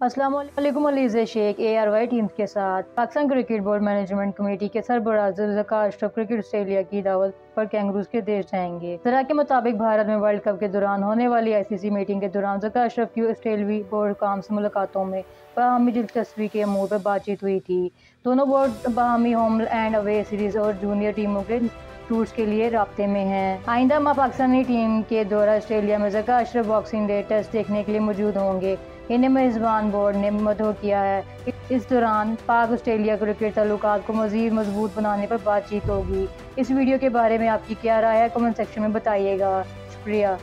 वालेकुम Aliza Sheikh, A R Y team के साथ। Pakistan cricket board management committee के सरबराज अशरफ क्रिकेट ऑस्ट्रेलिया की दावत पर कैंगरूज के देश जाएँगे। जरा के मुताबिक भारत में वर्ल्ड कप के दौरान होने वाली आईसीसी मीटिंग के दौरान जका अशरफ की ऑस्ट्रेलवी बोर्ड काम से मुलाकातों में बाहमी दिलचस्पी के अमूर पर बातचीत हुई थी? दोनों बोर्ड बाहमी होम एंड अवे सीरीज़ और जूनियर टीमों के टूर्स के लिए रबते में हैं। आइंदा माँ पाकिस्तानी टीम के दौरा ऑस्ट्रेलिया में जका अशरफ बॉक्सिंग डे टेस्ट देखने के लिए मौजूद होंगे। इन्हें मेज़बान बोर्ड ने मदो किया है। इस दौरान पाक ऑस्ट्रेलिया क्रिकेट तल्लुक को मजीद मज़बूत बनाने पर बातचीत होगी। इस वीडियो के बारे में आपकी क्या राय है, कमेंट सेक्शन में बताइएगा। शुक्रिया।